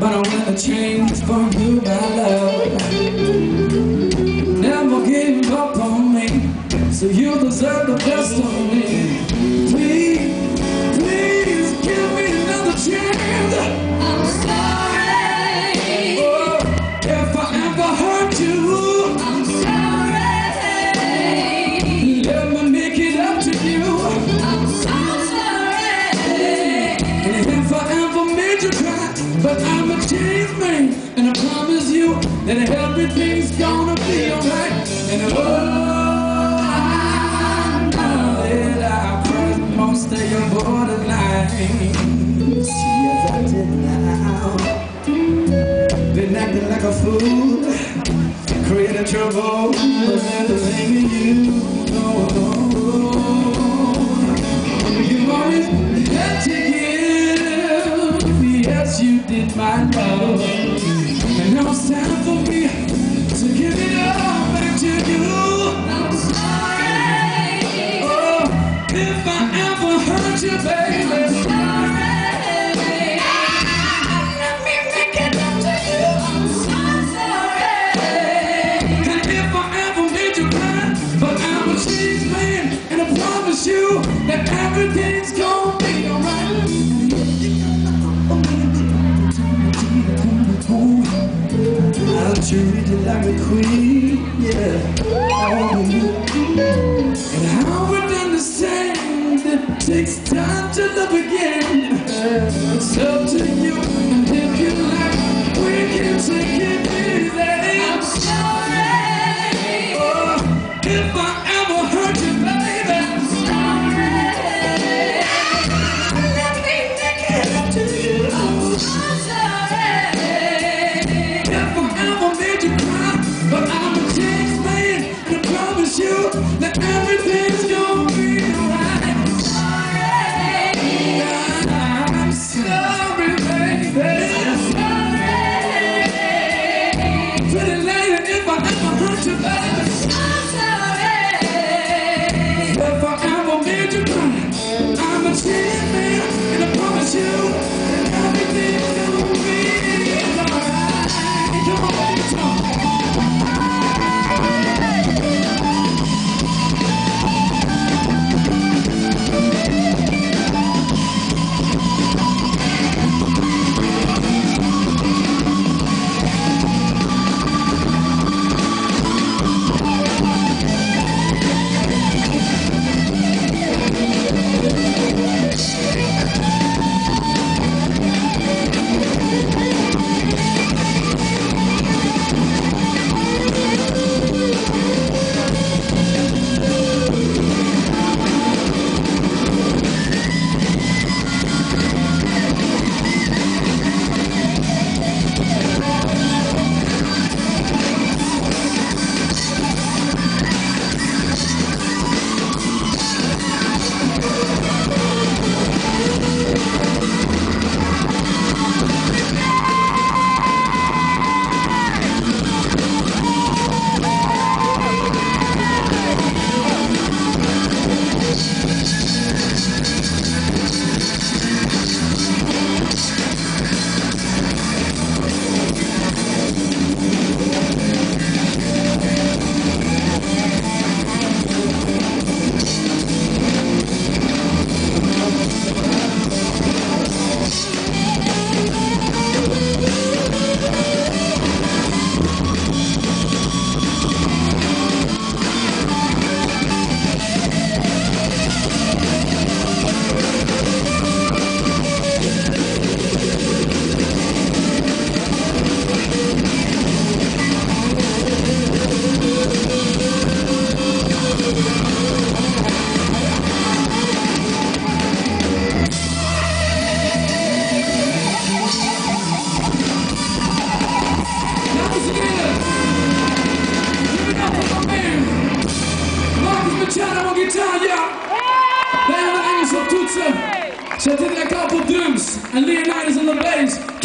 but I want to change for you, my love. Never give up on me, so you deserve the best of me. Please, please give me another chance. I'm sorry. Oh, if I ever hurt you, but I'm a changed man, and I promise you that everything's gonna be alright. And oh, I know that I crossed most of your borderlines. Yes, I did now. Been acting like a fool, creating trouble, but never blaming you. No, did my love. And now it's time for me to give it all I'll treat you like a queen, yeah. Oh, and I would understand it takes time to love again. It's up to you, promise Toetsen. Zet dit lekker op drums. En Leonidas on the bass.